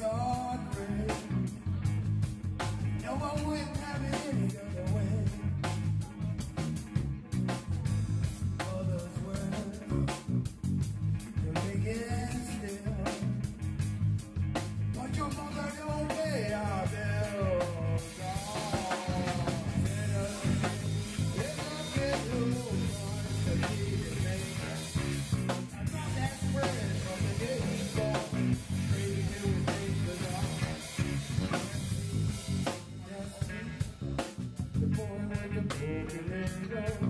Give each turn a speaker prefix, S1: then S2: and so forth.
S1: song. girl.